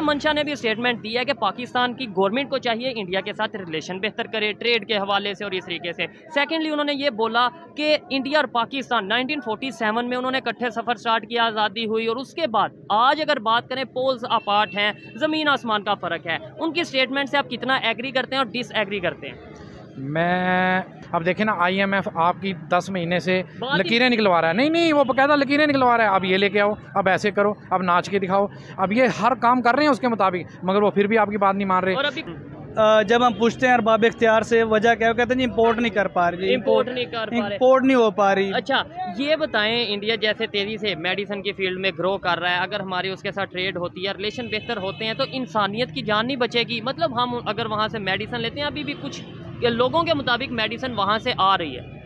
मंशा ने भी स्टेटमेंट दिया है कि पाकिस्तान की गवर्नमेंट को चाहिए इंडिया के साथ रिलेशन बेहतर करे ट्रेड के हवाले से और इस तरीके से। सेकेंडली उन्होंने ये बोला कि इंडिया और पाकिस्तान 1947 में उन्होंने इकट्ठे सफ़र स्टार्ट किया, आज़ादी हुई और उसके बाद, आज अगर बात करें पोल्स अपार्ट हैं ज़मीन आसमान का फ़र्क है। उनकी स्टेटमेंट से आप कितना एग्री करते हैं और डिसएग्री करते हैं? मैं अब देखें ना आईएमएफ आपकी दस महीने से लकीरें निकलवा रहा है। नहीं नहीं वो बकायदा लकीरें निकलवा रहा है। अब ये लेके आओ अब ऐसे करो अब नाच के दिखाओ। अब ये हर काम कर रहे हैं उसके मुताबिक मगर वो फिर भी आपकी बात नहीं मान रहे। और अभी जब हम पूछते हैं अरबाब इख्तियार से वजह क्या है? कहते हैं जी इम्पोर्ट नहीं कर पा रही। इम्पोर्ट नहीं कर पा रहे। इम्पोर्ट नहीं हो पा रही। अच्छा ये बताएँ इंडिया जैसे तेज़ी से मेडिसिन की फ़ील्ड में ग्रो कर रहा है अगर हमारी उसके साथ ट्रेड होती है रिलेशन बेहतर होते हैं तो इंसानियत की जान नहीं बचेगी। मतलब हम अगर वहाँ से मेडिसिन लेते हैं अभी भी कुछ लोगों के मुताबिक मेडिसिन वहाँ से आ रही है।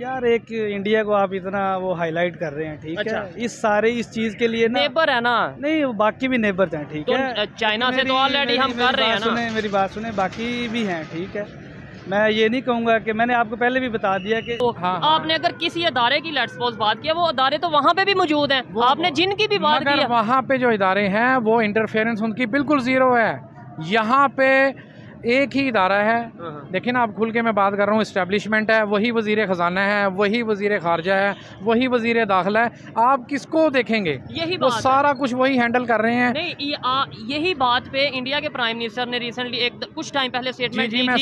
यार एक इंडिया को आप इतना वो हाईलाइट कर रहे हैं ठीक अच्छा। है इस सारे इस चीज़ के लिए ना नेबर है ना? नहीं वो बाकी भी नेबर्स हैं ठीक तो है? चाइना से तो ऑलरेडी हम कर रहे हैं ना। सुने मेरी बात सुने बाकी भी हैं ठीक है? मैं ये नहीं कहूँगा कि मैंने आपको पहले भी बता दिया कि तो हाँ, हाँ। आपने अगर किसी अदारे की लेट्स सपोज़ बात किया वो अदारे तो वहाँ पे भी मौजूद हैं। आपने जिनकी भी बात की मगर वहाँ पे जो इदारे हैं वो इंटरफेरेंस उनकी बिल्कुल ज़ीरो है। यहाँ पे एक ही इदारा है। हाँ, देखिए ना आप खुल के मैं बात कर रहा हूँ इस्टेब्लिशमेंट है वही वज़ीर ख़जाना है वही वज़ीर खारजा है वही वज़ीर दाखिला है। आप किसको देखेंगे? यही है। सारा कुछ वही हैंडल कर रहे हैं। नहीं यही बात पे इंडिया के प्राइम मिनिस्टर ने रिसेंटली एक कुछ टाइम पहले स्टेटमेंट जी, जी, मैं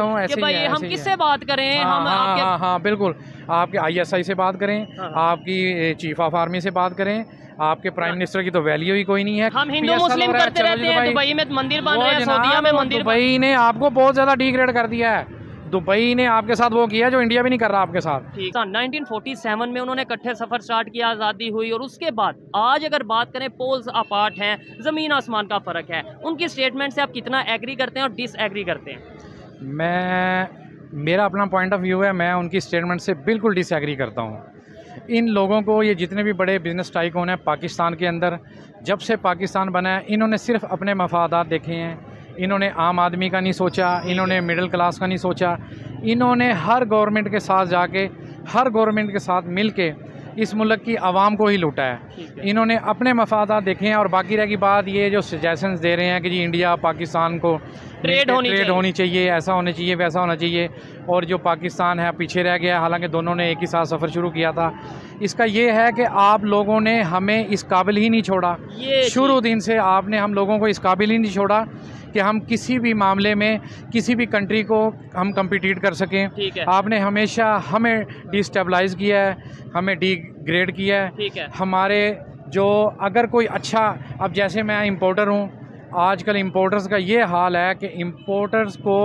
हूँ, हम ही किससे बात करें? हाँ हम हाँ आपके हाँ हाँ बिल्कुल। आपके आईएसआई से बात करें हाँ। आपकी चीफ ऑफ़ आर्मी से बात करें आपके प्राइम हाँ। मिनिस्टर की तो वैल्यू ही कोई नहीं है। हम हिंदू मुस्लिम हो है, करते रहते हैं भाई। दुबई में मंदिर बन रहे हैं सऊदीया में मंदिर दुबई ने आपको बहुत ज़्यादा डिग्रेड कर दिया है। दुबई ने आपके साथ वो किया जो इंडिया भी नहीं कर रहा आपके साथ। ठीक। था 1947 में उन्होंने इकट्ठे सफ़र स्टार्ट किया आज़ादी हुई और उसके बाद आज अगर बात करें पोल्स अपार्ट हैं ज़मीन आसमान का फ़र्क है। उनकी स्टेटमेंट से आप कितना एग्री करते हैं और डिसएग्री करते हैं? मैं मेरा अपना पॉइंट ऑफ़ व्यू है मैं उनकी स्टेटमेंट से बिल्कुल डिसएग्री करता हूँ। इन लोगों को ये जितने भी बड़े बिज़नेस टाइक हैं पाकिस्तान के अंदर, जब से पाकिस्तान बना है, इन्होंने सिर्फ़ अपने मफादात देखे हैं। इन्होंने आम आदमी का नहीं सोचा, इन्होंने मिडिल क्लास का नहीं सोचा। इन्होंने हर गवर्नमेंट के साथ जाके, हर गवर्नमेंट के साथ मिल के इस मुल्क की आवाम को ही लूटा है। इन्होंने अपने मफादा देखे हैं और बाकी रह की बात ये जो सजेशंस दे रहे हैं कि जी इंडिया पाकिस्तान को ट्रेड होनी ट्रेड होनी चाहिए ऐसा होना चाहिए वैसा होना चाहिए। और जो पाकिस्तान है पीछे रह गया हालाँकि दोनों ने एक ही साथ सफ़र शुरू किया था। इसका ये है कि आप लोगों ने हमें इस काबिल ही नहीं छोड़ा। शुरू दिन से आपने हम लोगों को इस काबिल ही नहीं छोड़ा कि हम किसी भी मामले में किसी भी कंट्री को हम कम्पिटिट कर सकें। आपने हमेशा हमें डिस्टेबलाइज किया है हमें डिग्रेड किया है। है। हमारे जो अगर कोई अच्छा अब जैसे मैं इंपोर्टर हूँ आजकल इंपोर्टर्स का ये हाल है कि इंपोर्टर्स को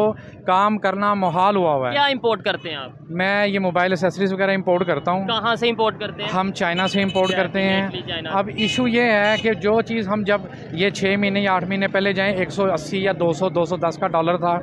काम करना मुहाल हुआ हुआ है। क्या इंपोर्ट करते हैं आप? मैं ये मोबाइल एसेसरीज वगैरह इंपोर्ट करता हूँ। कहाँ से इंपोर्ट करते हैं? हम चाइना से इंपोर्ट करते हैं। अब इशू ये है कि जो चीज़ हम जब ये छः महीने या आठ महीने पहले जाएँ 180 या 200 210 का डॉलर था।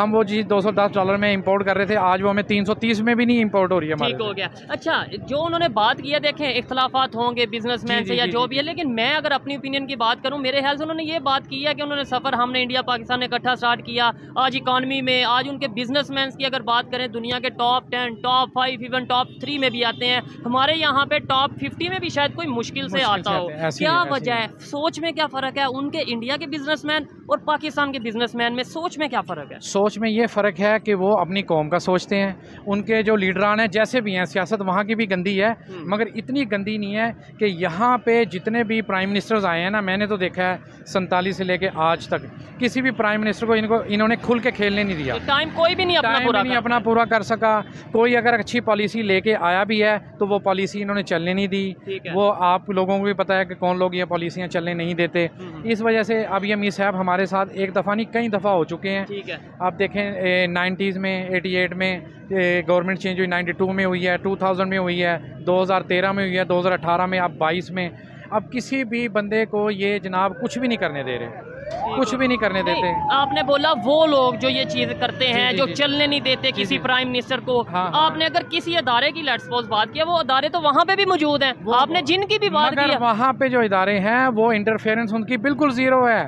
हम वो चीज़ 210 डॉलर में इंपोर्ट कर रहे थे आज वो हमें 330 में भी नहीं इंपोर्ट हो रही है हमारे हो गया। अच्छा जो उन्होंने बात किया देखें इख्तलाफात होंगे बिजनेसमैन से या जो भी है लेकिन मैं अगर अपनी ओपिनियन की बात करूँ मेरे ख्याल से उन्होंने ये बात की है कि उन्होंने सफ़र हमने इंडिया पाकिस्तान ने इकट्ठा स्टार्ट किया। आज इकॉनमी में आज उनके बिजनेसमैन की अगर बात करें दुनिया के top ten top five even top three में भी आते हैं। हमारे यहाँ पे टॉप फिफ्टी में भी शायद कोई मुश्किल से मुश्किल आता हो। क्या वजह है। सोच में क्या फ़र्क है? उनके इंडिया के बिजनेसमैन और पाकिस्तान के बिजनेसमैन में सोच में क्या फ़र्क है? सोच में ये फ़र्क है कि वो अपनी कौम का सोचते हैं। उनके जो लीडरान हैं जैसे भी हैं सियासत वहाँ की भी गंदी है हम्म। मगर इतनी गंदी नहीं है कि यहाँ पे जितने भी प्राइम मिनिस्टर्स आए हैं ना मैंने तो देखा है सैंतालीस से लेके आज तक किसी भी प्राइम मिनिस्टर को इनको इन्होंने खुल के खेलने नहीं दिया। टाइम कोई भी नहीं अपना पूरा भी नहीं कर अपना पूरा कर सका। कोई अगर अच्छी पॉलिसी लेके आया भी है तो वो पॉलिसी इन्होंने चलने नहीं दी। वो आप लोगों को भी पता है कि कौन लोग ये पॉलिसियाँ चलने नहीं देते। हम्म, इस वजह से अब ये साहब हमारे साथ एक दफ़ा नहीं कई दफ़ा हो चुके हैं। आप देखें नाइन्टीज़ में एटी में गवर्नमेंट चेंज हुई नाइन्टी टू में हुई है टू थाउज़ेंड में हुई है दो हज़ार तेरह में हुई है दो हज़ार अठारह में अब बाईस में। अब किसी भी बंदे को ये जनाब कुछ भी नहीं करने दे रहे। कुछ भी नहीं करने देते। नहीं, आपने बोला वो लोग जो ये चीज़ करते हैं जी, जो जी। चलने नहीं देते किसी प्राइम मिनिस्टर को। हाँ, हाँ। आपने अगर किसी अदारे की लेट्स सपोज़ बात किया वो अदारे तो वहाँ पे भी मौजूद हैं। आपने जिनकी भी बात की वहाँ पे जो इदारे हैं वो इंटरफेरेंस उनकी बिल्कुल ज़ीरो है।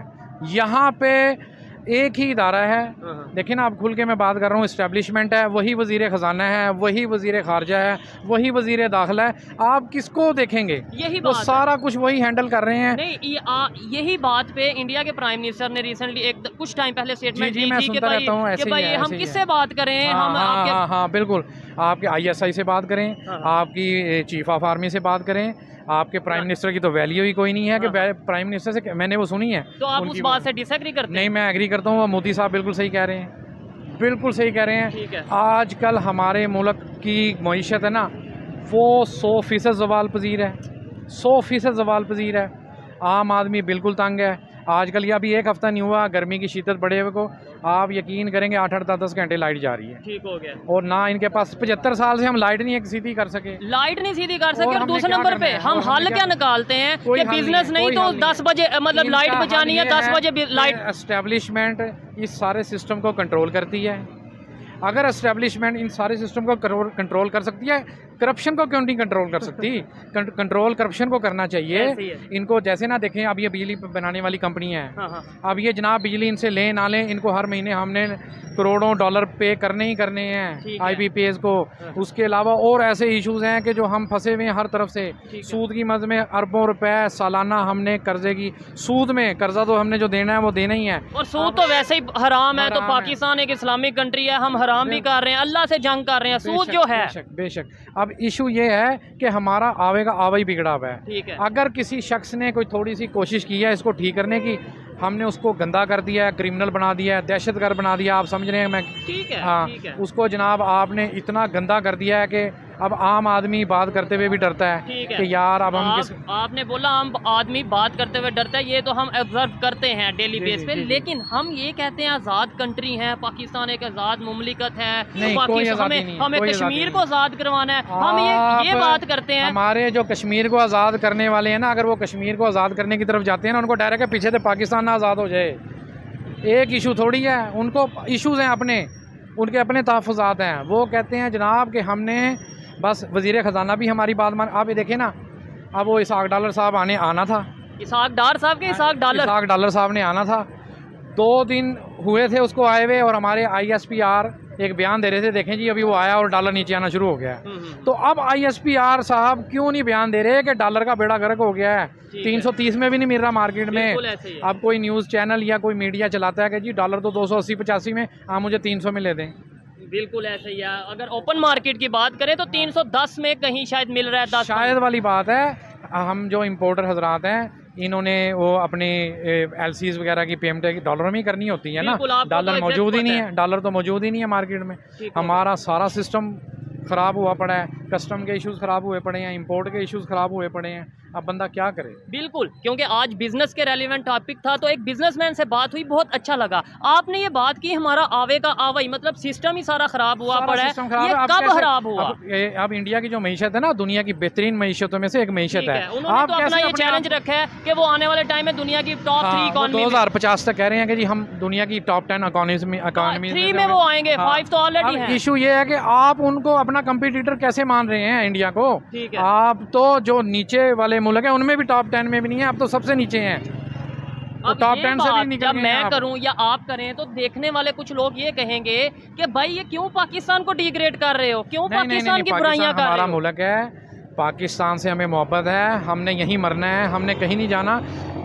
यहाँ पे एक ही इदारा है। हाँ, हाँ। देखिए ना आप खुल के मैं बात कर रहा हूँ इस्टेब्लिशमेंट है वही वज़ीर ख़जाना है वही वज़ीर खारजा है वही वज़ीर दाखिला है। आप किसको देखेंगे? यही बात है। सारा कुछ वही हैंडल कर रहे हैं। नहीं यही बात पे इंडिया के प्राइम मिनिस्टर ने रिसेंटली एक कुछ टाइम पहले स्टेटमेंट दी थी कि भाई हूँ, कि भाई हम ही किससे बात करें? हाँ हम हाँ आपके हाँ हाँ बिल्कुल। आपके आईएसआई से बात करें हाँ। आपकी चीफ ऑफ़ आर्मी से बात करें आपके प्राइम मिनिस्टर की तो वैल्यू ही कोई नहीं है कि प्राइम मिनिस्टर से मैंने वो सुनी है। हाँ। तो आप उस बात से डिसएग्री करते हैं? नहीं मैं एग्री करता हूँ मोदी साहब बिल्कुल सही कह रहे हैं। बिल्कुल सही कह रहे हैं। ठीक है। आजकल हमारे मुल्क की मीशत है ना वो सौ फ़ीसद जवाल पजीर है। सौ फ़ीसद जवाल पजीर है। आम आदमी बिल्कुल तंग है। आजकल ये अभी एक हफ़्ता नहीं हुआ गर्मी की शिदत बढ़े हुए को। आप यकीन करेंगे आठ आठ दस दस घंटे लाइट जा रही है। ठीक हो गया। और ना इनके पास पचहत्तर साल से हम लाइट नहीं एक सीधी कर सके। लाइट नहीं सीधी कर सके और और दूसरे नंबर पे हम हल क्या- निकालते हैं कि बिज़नेस नहीं तो दस बजे मतलब लाइट बचानी है दस बजे लाइट। एस्टेब्लिशमेंट इस सारे सिस्टम को कंट्रोल करती है। अगर एस्टेब्लिशमेंट इन सारे सिस्टम को कंट्रोल कर सकती है करप्शन को क्यों नहीं कंट्रोल कर सकती? कंट्रोल करप्शन को करना चाहिए। ही है। इनको जैसे ना देखें अब ये बिजली बनाने वाली कंपनी है। हाँ हाँ। अब ये जनाब बिजली इनसे लें ना लें इनको हर महीने हमने करोड़ों डॉलर पे करने ही करने हैं है। आई को। हाँ। उसके अलावा और ऐसे इश्यूज़ हैं कि जो हम फंसे हुए हैं हर तरफ़ से। सूद की मद में अरबों रुपए सालाना हमने कर्जे की। सूद में कर्जा तो हमने जो देना है वो देना ही है। और सूद तो वैसे ही हराम है तो पाकिस्तान एक इस्लामिक कंट्री है हम हराम भी कर रहे हैं अल्लाह से जंग कर रहे हैं। सूद जो है। बेशक बेशक। अब इशू ये है कि हमारा आवे का आवा ही बिगड़ा हुआ है। ठीक है। अगर किसी शख्स ने कोई थोड़ी सी कोशिश की है इसको ठीक करने की हमने उसको गंदा कर दिया है क्रिमिनल बना दिया है दहशत गर्द बना दिया आप समझ रहे हैं मैं ठीक है हाँ ठीक है। उसको जनाब आपने इतना गंदा कर दिया है कि अब आम आदमी बात करते हुए भी डरता है है। कि यार अब हम आप, किस आपने बोला हम आदमी बात करते हुए डरता है ये तो हम ऑब्ज़र्व करते हैं डेली बेस पे। लेकिन हम ये कहते हैं आज़ाद कंट्री है पाकिस्तान एक आज़ाद मुमलिकत है हमें हमें कश्मीर को आज़ाद करवाना है हम ये ये बात करते हैं। हमारे जो कश्मीर को आज़ाद करने वाले हैं ना अगर वो कश्मीर को आज़ाद करने की तरफ़ जाते हैं ना उनको डायरेक्ट पीछे से पाकिस्तान ना आज़ाद हो जाए। एक इशू थोड़ी है उनको इश्यूज़ हैं अपने उनके अपने तहफ़ात हैं। वो कहते हैं जनाब कि हमने बस वज़ी ख़जाना भी हमारी बात मान आप ये देखें ना अब वो इसाक डालर साहब आने आना था। इसाक डार साहब के इसाक डॉलर। इसाक डॉलर साहब ने आना था। दो दिन हुए थे उसको आए हुए और हमारे आई एस पी आर एक बयान दे रहे थे देखें जी अभी वो आया और डॉलर नीचे आना शुरू हो गया। है हम्म, हम्म, तो अब आई एस पी आर साहब क्यों नहीं बयान दे रहे कि डॉलर का बेड़ा गर्क हो गया है? ठीक है। तीन सौ तीस में भी नहीं मिल रहा मार्केट में। अब कोई न्यूज़ चैनल या कोई मीडिया चलाता है कि जी डॉलर तो दो सौ अस्सी पचासी में आप मुझे तीन सौ में ले दें। बिल्कुल ऐसे ही है। अगर ओपन मार्केट की बात करें तो 310 में कहीं शायद मिल रहा है दस शायद वाली बात है हम जो इम्पोर्टर हजरात हैं इन्होंने वो अपनी एल वगैरह की पेमेंट डॉलर में ही करनी होती है ना। डॉलर मौजूद ही नहीं है। है। डॉलर तो मौजूद ही नहीं है मार्केट में। हमारा सारा सिस्टम ख़राब हुआ पड़ा है कस्टम के इश्यूज़ ख़राब हुए पड़े हैं इंपोर्ट के इश्यूज़ ख़राब हुए पड़े हैं। अब बंदा क्या करे? बिल्कुल क्योंकि आज बिज़नेस के रेलिवेंट टॉपिक था तो एक बिजनेसमैन से बात हुई बहुत अच्छा लगा। आपने ये बात की हमारा आवे का आवाई मतलब सिस्टम ही सारा खराब हुआ सारा पड़ा है। ये कब खराब हुआ? अब, अब इंडिया की जो मीशत है ना दुनिया की बेहतरीन मीशतों में से एक मीशत है। है उन्होंने तो अपना ये चैलेंज रखा है कि वो आने वाले टाइम में दुनिया की टॉप थ्री हाँ, इकॉनमी दो हज़ार पचास तक कह रहे हैं कि जी हम दुनिया की top ten economy economy three में वो आएँगे फाइव तो ऑलरेडी है। इशू ये है कि आप उनको अपना कंपटीटर कैसे मान रहे हैं इंडिया को? आप तो जो नीचे वाले मुल्क हैं उनमें भी टॉप टेन में भी नहीं है आप तो सबसे नीचे हैं। अब टॉप ये से भी बात जब मैं करूँ या आप करें तो देखने वाले कुछ लोग ये कहेंगे कि भाई ये क्यों पाकिस्तान को डिग्रेड कर रहे हो? क्यों नहीं, नहीं, नहीं, पाकिस्तान की बुराइयाँ पाकिस्तान कर हमारा रहे हो? मुल्क है पाकिस्तान से हमें मोहब्बत है हमने यहीं मरना है हमने कहीं नहीं जाना।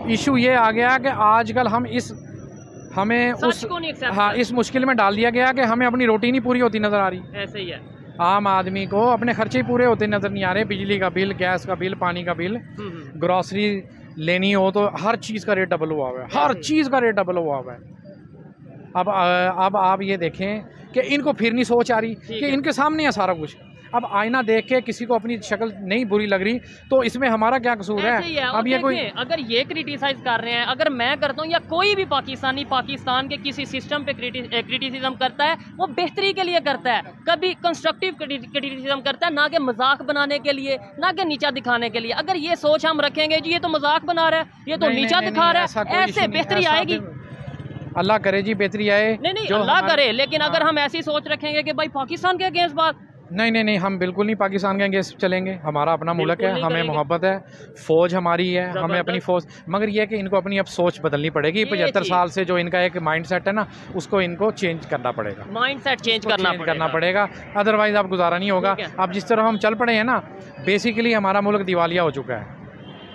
इशू ये आ गया कि आजकल हम इस हमें उस नहीं हाँ इस मुश्किल में डाल दिया गया कि हमें अपनी रोटी नहीं पूरी होती नज़र आ रही। ऐसे ही है। आम आदमी को अपने खर्चे पूरे होते नज़र नहीं आ रहे। बिजली का बिल गैस का बिल पानी का बिल। हम्म, हम्म। ग्रॉसरी लेनी हो तो हर चीज़ का रेट डबल हुआ हुआ है। हर चीज़ का रेट डबल हुआ हुआ है। अब अब आप ये देखें कि इनको फिर नहीं सोच आ रही कि इनके सामने है सारा कुछ। अब आईना देख के किसी को अपनी शक्ल नहीं बुरी लग रही तो इसमें हमारा क्या कसूर है? है अब ये कोई अगर ये क्रिटिसाइज कर रहे हैं अगर मैं करता हूँ या कोई भी पाकिस्तानी पाकिस्तान के किसी सिस्टम पे क्रिटिसिज्म करता है वो बेहतरी के लिए करता है। कभी कंस्ट्रक्टिव क्रिटिसिज्म करता है ना कि मज़ाक बनाने के लिए ना कि नीचा दिखाने के लिए। अगर ये सोच हम रखेंगे जी ये तो मज़ाक बना रहा है ये तो नीचा दिखा रहा है ऐसे बेहतरी आएगी। अल्लाह करे जी बेहतरी आए। नहीं नहीं अल्लाह करे लेकिन अगर हाँ। हम ऐसी सोच रखेंगे कि भाई पाकिस्तान के अगेंस्ट बात नहीं नहीं नहीं हम बिल्कुल नहीं पाकिस्तान के अगेंस्ट चलेंगे। हमारा अपना मुल्क है हमें मोहब्बत है फ़ौज हमारी है हमें अपनी फ़ौज मगर यह है कि इनको अपनी अब सोच बदलनी पड़ेगी। पचहत्तर साल से जो इनका एक माइंड सेट है ना उसको इनको चेंज करना पड़ेगा। माइंड सेट चेंज करना करना पड़ेगा। अदरवाइज़ अब गुजारा नहीं होगा। अब जिस तरह हम चल पड़े हैं ना बेसिकली हमारा मुल्क दिवालिया हो चुका है।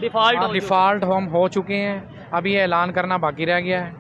डिफ़ॉल्ट डिफ़ॉल्ट हम हो चुके हैं। अब ये ऐलान करना बाकी रह गया है।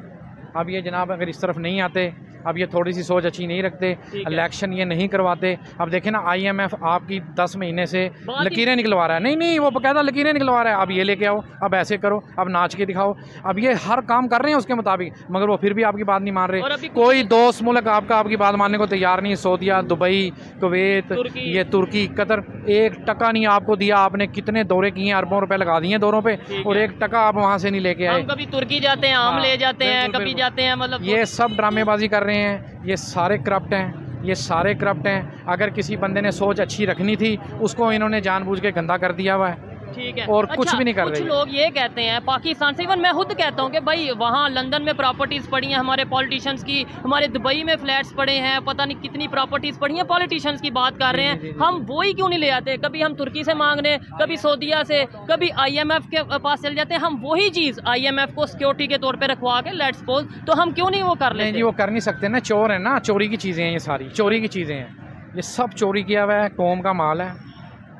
अब ये जनाब अगर इस तरफ़ नहीं आते अब ये थोड़ी सी सोच अच्छी नहीं रखते इलेक्शन ये नहीं करवाते। अब देखें ना आईएमएफ आपकी दस महीने से लकीरें निकलवा रहा है। नहीं नहीं वो बकायदा लकीरें निकलवा रहा है। अब ये लेके आओ अब ऐसे करो अब नाच के दिखाओ। अब ये हर काम कर रहे हैं उसके मुताबिक मगर वो फिर भी आपकी बात नहीं मान रहे। कोई दोस्त मुल्क आपका आपकी बात मानने को तैयार नहीं। है सऊदिया दुबई कुवैत ये तुर्की कतर एक टका नहीं आपको दिया आपने। कितने दौरे किए हैं अरबों रुपए लगा दिए हैं दौरों पे और एक टका आप वहाँ से नहीं लेके आए। कभी तुर्की जाते हैं आम हाँ, ले जाते हैं कभी जाते हैं मतलब ये सब ड्रामेबाजी कर रहे हैं, ये सारे करप्ट हैं, ये सारे करप्ट हैं। अगर किसी बंदे ने सोच अच्छी रखनी थी, उसको इन्होंने जानबूझ के गंदा कर दिया हुआ है। ठीक है। और कुछ भी नहीं कर कुछ रही। लोग ये कहते हैं पाकिस्तान से इवन मैं खुद कहता हूँ कि भाई वहाँ लंदन में प्रॉपर्टीज़ पड़ी हैं हमारे पॉलिटिशियंस की हमारे दुबई में फ्लैट्स पड़े हैं पता नहीं कितनी प्रॉपर्टीज़ पड़ी हैं पॉलिटिशियंस की बात कर रहे हैं। हम वही क्यों नहीं ले आते? कभी हम तुर्की से मांग रहे हैं कभी सऊदिया से कभी आईएमएफ के पास चले जाते हैं हम वही चीज़ आईएमएफ को सिक्योरिटी के तौर पर रखवा के लेट्स सपोज़ तो हम क्यों नहीं वो कर लेते? वो कर नहीं सकते ना चोर है ना चोरी की चीज़ें हैं ये सारी चोरी की चीज़ें हैं। ये सब चोरी किया हुआ है कौम का माल है।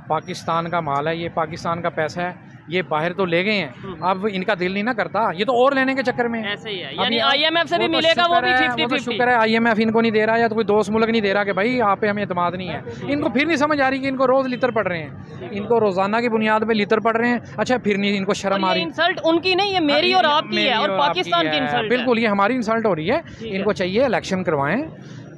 पाकिस्तान का माल है ये पाकिस्तान का पैसा है ये बाहर तो ले गए हैं। हम्म। अब इनका दिल नहीं ना करता ये तो और लेने के चक्कर में। ऐसे ही है यानी आईएमएफ से भी तो मिलेगा वो शुक्र भी है, फिफ्टी वो तो फिफ्टी शुक्र है आईएमएफ इनको नहीं दे रहा या तो कोई दोस्त मुल्क नहीं दे रहा कि भाई आप पे हमें एतमाद नहीं है। इनको फिर नहीं समझ आ रही कि इनको रोज़ लितर पड़ रहे हैं। इनको रोज़ाना की बुनियाद पे लितर पड़ रहे हैं। अच्छा फिर नहीं इनको शर्म आ रही। इंसल्ट उनकी नहीं ये मेरी और आपकी है और पाकिस्तान की इंसल्ट बिल्कुल ये हमारी इंसल्ट हो रही है। है। इनको चाहिए इलेक्शन करवाएँ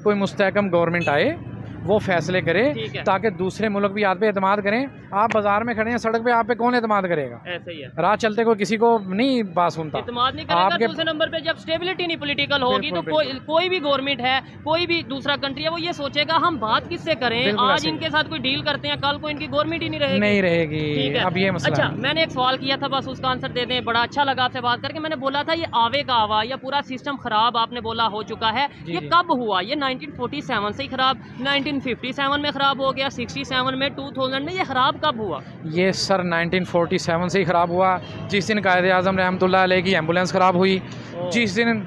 कोई मुस्तकम गवर्नमेंट आए वो फैसले करे ताकि दूसरे मुल्क भी आप पे एतमाद करें। आप बाज़ार में खड़े हैं सड़क पे आप पे कौन एतमाद करेगा? ऐसे ही है। राह चलते कोई किसी को नहीं बात सुनता नहीं आपके- दूसरे नंबर पे जब स्टेबिलिटी नहीं पॉलिटिकल होगी तो कोई कोई भी गवर्नमेंट है कोई भी दूसरा कंट्री है वो ये सोचेगा हम बात किससे करें? आज इनके साथ कोई डील करते हैं कल को इनकी गवर्नमेंट ही नहीं रहेगी। नहीं रहेगी। अब ये मसला अच्छा मैंने एक सवाल किया था बस उसका आंसर दे दें बड़ा अच्छा लगा आपसे बात करके। मैंने बोला था ये आवे का आवा या पूरा सिस्टम खराब आपने बोला हो चुका है। ये कब हुआ? ये 1947 से ही खराब। 1957 में खराब हो गया 67 में 2000 में ये खराब कब हुआ? ये सर 1947 से ही ख़राब हुआ। जिस दिन कायद अजम अलैह की एंबुलेंस ख़राब हुई जिस दिन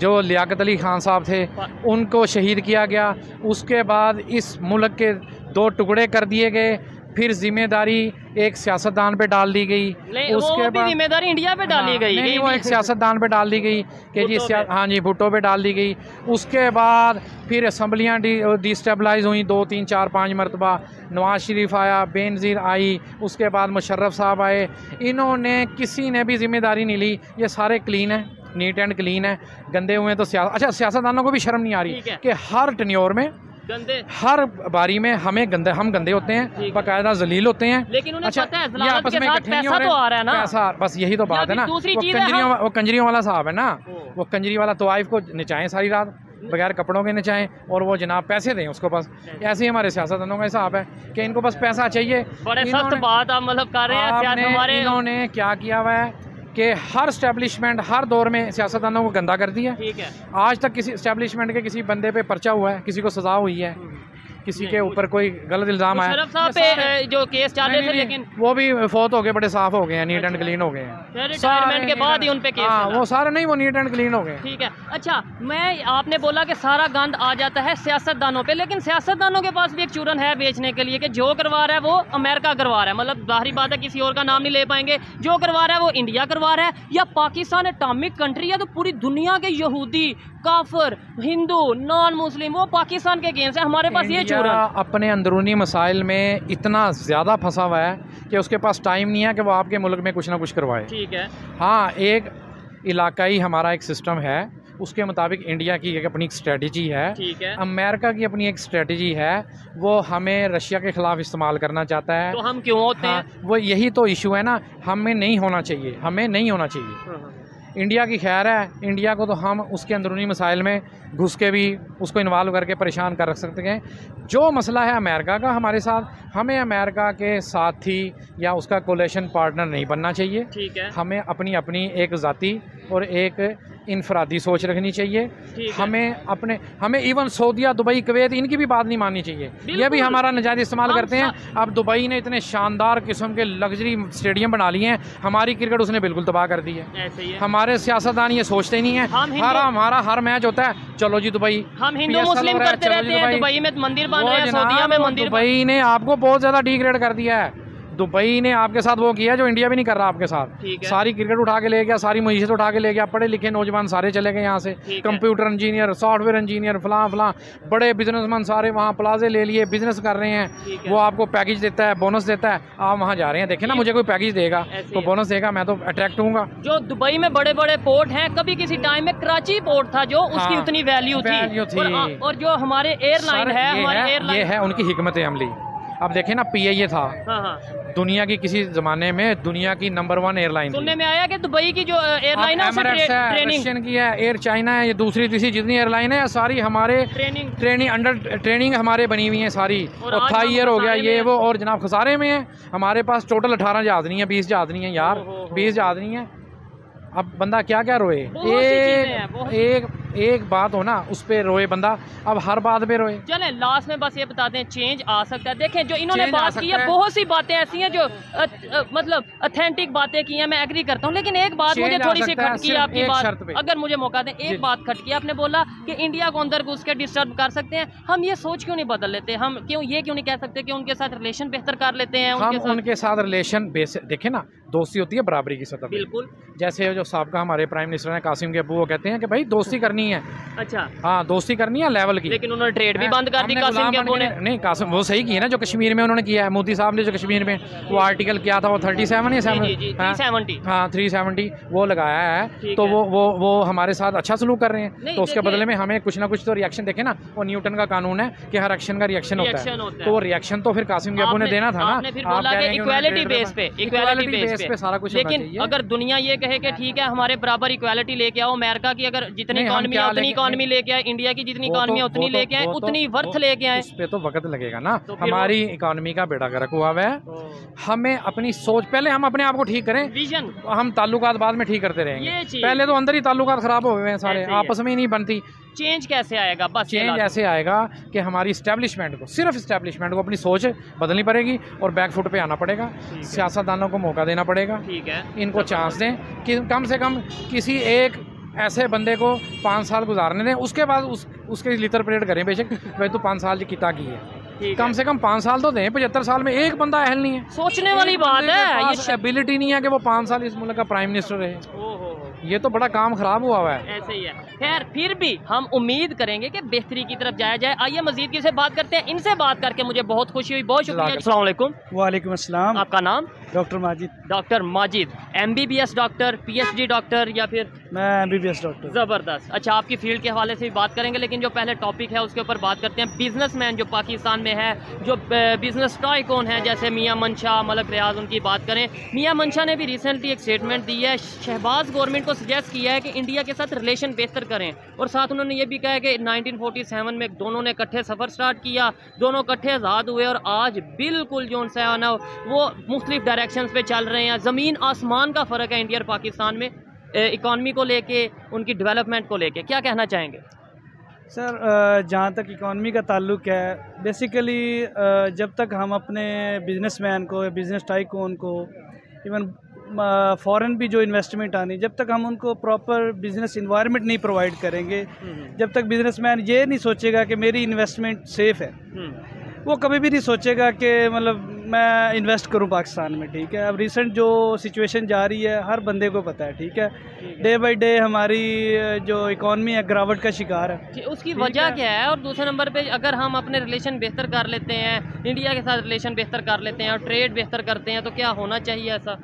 जो लियाकत अली खान साहब थे उनको शहीद किया गया। उसके बाद इस मुल्क के दो टुकड़े कर दिए गए। फिर ज़िम्मेदारी एक सियासतदान पे डाल दी गई। उसके बाद ज़िम्मेदारी इंडिया पे डाली हाँ, गई नहीं, नहीं, वो एक सियासतदान पे डाल दी गई कि जी। हाँ जी भुट्टो पे डाल दी गई। उसके बाद फिर असम्बलियाँ डिस्टेबलाइज हुई दो तीन चार पाँच मरतबा। नवाज़ शरीफ आया बेनज़ीर आई उसके बाद मुशर्रफ साहब आए। इन्होंने किसी ने भी ज़िम्मेदारी नहीं ली। ये सारे क्लीन हैं नीट एंड क्लीन है। गंदे हुए तो अच्छा सियासतदानों को भी शर्म नहीं आ रही कि हर टन्योर में गंदे। हर बारी में हमें गंदे हम गंदे होते हैं बाकायदा जलील होते हैं। लेकिन उन्हें पता है ये आपस में साथ पैसा तो आ रहा है ना। पैसा बस यही तो बात है ना। दूसरी वो चीज़ है कंजरियों वो कंजरियों वाला साहब है ना। वो कंजरी वाला तो आइफ को नचाएँ सारी रात बगैर कपड़ों के नचाएँ और वो जनाब पैसे दें उसको बस। ऐसे ही हमारे सियासतदानों का हिसाब है कि इनको बस पैसा चाहिए। बड़े सख्त बात आप मतलब कर रहे हैं इन्होंने क्या किया हुआ है? कि हर स्टैब्लिशमेंट हर दौर में सियासतदानों को गंदा करती दिया ठीक है। आज तक किसी स्टैब्लिशमेंट के किसी बंदे पे पर्चा हुआ है किसी को सजा हुई है। किसी के ऊपर कोई गलत इल्ज़ाम आया? साहब पे जो केस चल रहे थे लेकिन वो भी फोत हो गए बड़े साफ़ हो गए हैं नीट एंड अच्छा। क्लीन हो गए हैं। रिटायरमेंट के बाद ही उन पे केस हाँ वो सारे नहीं वो नीट एंड क्लीन हो गए। ठीक है। अच्छा मैं आपने बोला कि सारा गंद आ जाता है सियासतदानों पे लेकिन सियासतदानों के पास भी एक चूरन है बेचने के लिए कि जो करवा रहा है वो अमेरिका करवा रहा है। मतलब बाहरी बात है किसी और का नाम नहीं ले पाएँगे। जो करवा रहा है वो इंडिया करवा रहा है या पाकिस्तान एटॉमिक कंट्री है तो पूरी दुनिया के यहूदी काफर हिंदू नॉन मुस्लिम वो पाकिस्तान के अगेंस्ट है हमारे पास ये चूरन अपने अंदरूनी मसाइल में इतना ज़्यादा फंसा हुआ है कि उसके पास टाइम नहीं है कि वो आपके मुल्क में कुछ ना कुछ करवाए। ठीक है। हाँ एक इलाकाई हमारा एक सिस्टम है उसके मुताबिक इंडिया की एक अपनी एक स्ट्रेटजी है। ठीक है। अमेरिका की अपनी एक स्ट्रेटजी है वो हमें रशिया के ख़िलाफ़ इस्तेमाल करना चाहता है। तो हम क्यों होते हाँ, हैं? वो यही तो इशू है ना हमें नहीं होना चाहिए हमें नहीं होना चाहिए। हाँ, इंडिया की खैर है इंडिया को तो हम उसके अंदरूनी मसाइल में घुस के भी उसको इन्वाल्व करके परेशान कर रख सकते हैं। जो मसला है अमेरिका का हमारे साथ हमें अमेरिका के साथी या उसका कोलेशन पार्टनर नहीं बनना चाहिए। ठीक है। हमें अपनी अपनी एक ज़ाती और एक इनफरादी सोच रखनी चाहिए। हमें अपने हमें इवन सऊदिया दुबई कुवैत इनकी भी बात नहीं माननी चाहिए। ये भी हमारा नजायज इस्तेमाल करते हैं। अब दुबई ने इतने शानदार किस्म के लग्जरी स्टेडियम बना लिए हैं। हमारी क्रिकेट उसने बिल्कुल तबाह कर दी है। हमारे सियासतदान ये सोचते ही। नहीं है हर हमारा हर मैच होता है। चलो जी दुबई। हम हिंदू मुस्लिम रहा करते रहते हैं। दुबई। में मंदिर बन रहे हैं जनाब, में मंदिर दुबई ने आपको बहुत ज़्यादा डिग्रेड कर दिया है। दुबई ने आपके साथ वो किया जो इंडिया भी नहीं कर रहा आपके साथ। सारी क्रिकेट उठा के ले गया सारी मीशत उठा के ले गया पढ़े लिखे नौजवान सारे चले गए यहाँ से। कंप्यूटर इंजीनियर सॉफ्टवेयर इंजीनियर फलां फलां बड़े बिजनेसमैन सारे वहाँ प्लाजे ले लिए बिज़नेस कर रहे हैं। वो आपको पैकेज देता है बोनस देता है। आप वहाँ जा रहे हैं। देखे ना मुझे कोई पैकेज देगा तो बोनस देगा मैं तो अट्रैक्ट हूँ जो दुबई में बड़े बड़े पोर्ट हैं कभी किसी टाइम में कराची पोर्ट था जो उसकी हाँ, उतनी वैल्यू थी। और, जो हमारे एयरलाइन है ये ये एयरलाइन है उनकी हिकमत अमली। अब देखें ना पी था। हाँ हाँ। दुनिया की किसी ज़माने में दुनिया की नंबर वन एयरलाइन सुनने में आया कि दुबई की जो एयरलाइन है ट्रेनिंग की है एयर चाइना है ये दूसरी तीसरी जितनी एयरलाइन है सारी हमारे ट्रेनिंग ट्रेनिंग अंडर ट्रेनिंग हमारे बनी हुई है सारी। और थाई हो गया ये वो और जनाब खसारे में है। हमारे पास टोटल अठारह जहाज़ नहीं है बीस जहाज़ नहीं है यार। बीस जहाज़ नहीं है। अब बंदा क्या क्या रोए? एक एक एक बात हो ना उस पे रोए बंदा अब हर बात पे रोए। चले लास्ट में बस ये बता दें चेंज आ सकता है। देखें जो इन्होंने बात की है। बहुत सी बातें ऐसी हैं जो अ, अ, मतलब अथेंटिक बातें की हैं मैं एग्री करता हूँ। लेकिन एक बात मुझे थोड़ी सी खटकी आपकी बात अगर मुझे मौका दें एक बात खटकी आपने बोला कि इंडिया को अंदर घुस के डिस्टर्ब कर सकते हैं। हम ये सोच क्यों नहीं बदल लेते? हम क्यों ये क्यों नहीं कह सकते कि उनके साथ रिलेशन बेहतर कर लेते हैं हम उनके साथ रिलेशन देखे ना दोस्ती होती है बराबरी की सतह बिल्कुल। जैसे जो सबका हमारे प्राइम मिनिस्टर हैं कासिम के अबू वो कहते हैं कि भाई दोस्ती करनी है। अच्छा। हाँ दोस्ती करनी है लेवल की। लेकिन उन्होंने ट्रेड भी बंद कर दी कासिम के ने नहीं कासिम वो सही किया ना जो कश्मीर में उन्होंने किया है। मोदी साहब ने जो कश्मीर में वो आर्टिकल किया था वो थर्टी सेवन या सेवन हाँ? थ्री सेवेंटी वो लगाया है। तो वो वो वो हमारे साथ अच्छा सलूक कर रहे हैं। तो उसके बदले में हमें कुछ ना कुछ तो रिएक्शन देखे ना वो न्यूटन का कानून है कि हर एक्शन का रिएक्शन होता है। तो वो रिएक्शन तो फिर कासिम के अबू ने देना था ना। कि हैं कि इक्वालिटी बेस पे इक्वालिटी बेस पे। सारा कुछ लेकिन अगर दुनिया ये कहे कि ठीक है हमारे बराबर इक्वालिटी लेके आओ अमेरिका की अगर जितनी इकॉनमी है उतनी इकॉनमी लेके आए इंडिया की जितनी तो- इकॉनमी है उतनी तो- लेके आए तो- उतनी वर्थ लेके आए। उस पे तो वक्त लगेगा ना। तो हमारी इकोनॉमी का बेड़ा गर्क हुआ हुआ है। हमें अपनी सोच पहले हम अपने आप को ठीक करें। विजन हम ताल्लुकात बाद में ठीक करते रहेंगे। पहले तो अंदर ही ताल्लुकात खराब हो गए हैं सारे। आपस में ही नहीं बनती। चेंज कैसे आएगा? बस चेंज ऐसे आएगा कि हमारी इस्टेब्लिशमेंट को सिर्फ़ इस्टेब्लिशमेंट को अपनी सोच बदलनी पड़ेगी और बैक फुट पे आना पड़ेगा। सियासतदानों को मौका देना पड़ेगा। ठीक है। इनको चांस दें कि कम से कम किसी एक ऐसे बंदे को पाँच साल गुजारने दें उसके बाद उस उसके लितर परेड करें बेशक भाई तो पाँच साल की किता की है। कम से कम पाँच साल तो दें पचहत्तर साल में एक बंदा अहल नहीं है। सोचने वाली बात है ये एबिलिटी नहीं है कि वो पाँच साल इस मुल्क का प्राइम मिनिस्टर रहे। ये तो बड़ा काम खराब हुआ हुआ है। ऐसे ही है। खैर फिर भी हम उम्मीद करेंगे कि बेहतरी की तरफ़ जाया जाए। आइए मजीद किसी से बात करते हैं। इनसे बात करके मुझे बहुत खुशी हुई। बहुत शुक्रिया अस्सलाम वालेकुम। वालेकुम अस्सलाम। आपका नाम? Doctor Majid. Doctor Majid. MBBS doctor PhD doctor या फिर? मैं M B B S doctor ज़बरदस्त। अच्छा आपकी फ़ील्ड के हवाले से भी बात करेंगे लेकिन जो पहले टॉपिक है उसके ऊपर बात करते हैं। बिजनेसमैन जो पाकिस्तान में है जो बिज़नेस टॉय कौन है जैसे मियाँ मंशा मलक रियाज उनकी बात करें। मियाँ मंशा ने भी रिसेंटली एक स्टेटमेंट दी है शहबाज गवर्नमेंट को सजेस्ट किया है कि इंडिया के साथ रिलेशन बेहतर करें। और साथ उन्होंने ये भी कहा है कि 1947 में दोनों ने इकट्ठे सफ़र स्टार्ट किया, दोनों इकट्ठे आज़ाद हुए और आज बिल्कुल जो उनसे आना वो मुख्तलिफ़ डायरेक्शन पे चल रहे हैं। ज़मीन आसमान का फ़र्क है इंडिया और पाकिस्तान में इकॉनमी को लेके, उनकी डेवलपमेंट को लेके। क्या कहना चाहेंगे? सर जहाँ तक इकॉनमी का ताल्लुक है बेसिकली जब तक हम अपने बिजनेसमैन को बिज़नेस टाइकून को इवन फॉरेन भी जो इन्वेस्टमेंट आनी जब तक हम उनको प्रॉपर बिज़नेस इन्वायरमेंट नहीं प्रोवाइड करेंगे जब तक बिजनेसमैन ये नहीं सोचेगा कि मेरी इन्वेस्टमेंट सेफ़ है वो कभी भी नहीं सोचेगा कि मतलब मैं इन्वेस्ट करूँ पाकिस्तान में ठीक है? अब रिसेंट जो सिचुएशन जा रही है हर बंदे को पता है ठीक है? डे बाय डे हमारी जो इकॉनमी है गिरावट का शिकार है। उसकी वजह क्या है? और दूसरे नंबर पे अगर हम अपने रिलेशन बेहतर कर लेते हैं इंडिया के साथ रिलेशन बेहतर कर लेते हैं और ट्रेड बेहतर करते हैं तो क्या होना चाहिए ऐसा?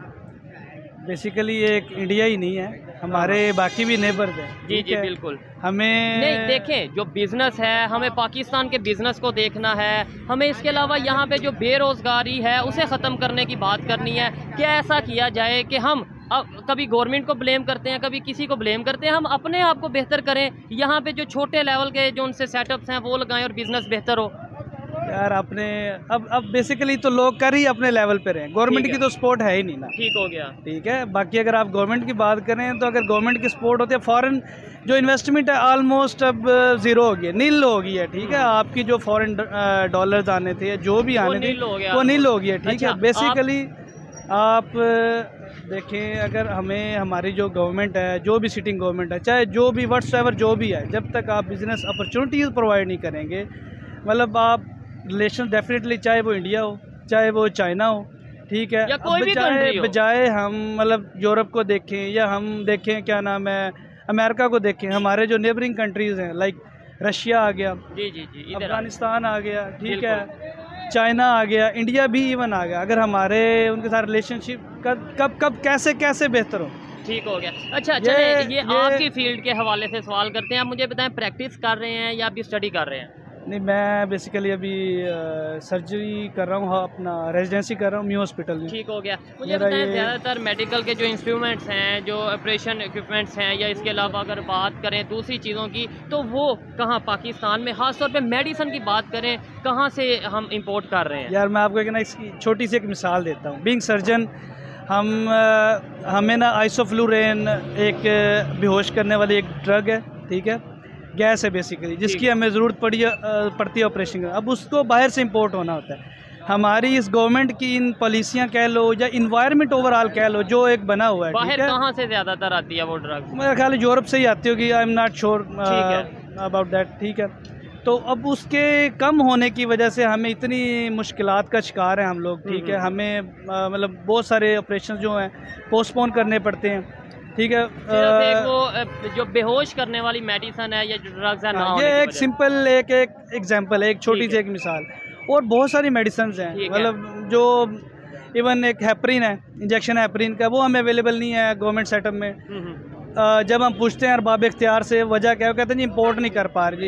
बेसिकली ये एक इंडिया ही नहीं है। हमारे बाकी भी नेबर्स हैं। जी जी बिल्कुल। हमें नहीं देखें जो बिज़नेस है हमें पाकिस्तान के बिज़नेस को देखना है। हमें इसके अलावा यहाँ पे जो बेरोजगारी है उसे ख़त्म करने की बात करनी है। क्या ऐसा किया जाए कि हम अब कभी गवर्नमेंट को ब्लेम करते हैं कभी किसी को ब्लेम करते हैं हम अपने आप को बेहतर करें। यहाँ पे जो छोटे लेवल के जो उनसे सेटअप्स हैं वो लगाएँ और बिज़नेस बेहतर हो। यार अपने अब अब बेसिकली तो लोग कर ही अपने लेवल पे रहे गवर्नमेंट की तो सपोर्ट है ही नहीं ना। ठीक हो गया। ठीक है बाकी अगर आप गवर्नमेंट की बात करें तो अगर गवर्नमेंट की सपोर्ट होती है फॉरेन जो इन्वेस्टमेंट है ऑलमोस्ट अब ज़ीरो हो गई है। नील हो गई है ठीक है। आपकी जो फॉरेन डॉलर्स आने थे जो भी आने थे हो गया। वो नील हो है ठीक अच्छा, है बेसिकली आप देखें अगर हमें हमारी जो गवर्नमेंट है जो भी सिटिंग गवर्नमेंट है चाहे जो भी वट्स जो भी है जब तक आप बिज़नेस अपॉर्चुनिटीज़ प्रोवाइड नहीं करेंगे मतलब आप रिलेशन डेफिनेटली चाहे वो इंडिया हो चाहे वो चाइना हो ठीक है? या अब कोई भी बजाय बजाय हम मतलब यूरोप को देखें या हम देखें क्या नाम है अमेरिका को देखें हमारे जो नेबरिंग कंट्रीज़ हैं लाइक रशिया आ गया जी जी जी अफ़गानिस्तान आ गया ठीक है? चाइना आ गया इंडिया भी इवन आ गया अगर हमारे उनके साथ रिलेशनशिप कब कब कब कैसे कैसे बेहतर हो? ठीक हो गया। अच्छा अच्छा ये- ये, ये- आपकी फ़ील्ड के हवाले से सवाल करते हैं आप मुझे बताएँ प्रैक्टिस कर रहे हैं या अभी स्टडी कर रहे हैं? नहीं मैं बेसिकली अभी सर्जरी कर रहा हूँ अपना रेजिडेंसी कर रहा हूँ म्यू हॉस्पिटल में। ठीक हो गया। मुझे बताएँ ज़्यादातर मेडिकल के जो इंस्ट्रूमेंट्स हैं जो ऑपरेशन इक्विपमेंट्स हैं या इसके अलावा अगर बात करें दूसरी चीज़ों की तो वो कहाँ पाकिस्तान में? ख़ास तौर पे मेडिसन की बात करें कहाँ से हम इम्पोर्ट कर रहे हैं? यार मैं आपको एक ना इसकी छोटी सी एक मिसाल देता हूँ। बींग सर्जन हम हमें ना आइसोफ्लूरेन एक बेहोश करने वाली एक ड्रग है ठीक है? गैस है बेसिकली जिसकी हमें ज़रूरत पड़ी पड़ती है ऑपरेशन का अब उसको बाहर से इंपोर्ट होना होता है। हमारी इस गवर्नमेंट की इन पॉलिसियाँ कह लो या इन्वायरमेंट ओवरऑल कह लो जो एक बना हुआ है बाहर ठीक है? कहाँ से ज़्यादातर आती है वो ड्रग मेरा ख्याल यूरोप से ही आती होगी I am not sure about that ठीक है। तो अब उसके कम होने की वजह से हमें इतनी मुश्किल का शिकार हैं हम लोग ठीक है। हम्म। हमें मतलब बहुत सारे ऑपरेशन जो हैं पोस्टपोन करने पड़ते हैं। ठीक है वो जो बेहोश करने वाली मेडिसन है या ड्रग्स है ना हाँ, ये एक सिंपल एक एक एग्जांपल है एक छोटी सी एक मिसाल। और बहुत सारी मेडिसन हैं। मतलब जो इवन एक हेपरिन है इंजेक्शन हेपरिन का वो हमें अवेलेबल नहीं है गवर्नमेंट सेटअप में। हम्म, हम्म। जब हम पूछते हैं अरबाब इख्तियार से वजह क्या है वो कहते हैं जी इम्पोर्ट नहीं कर पा रही।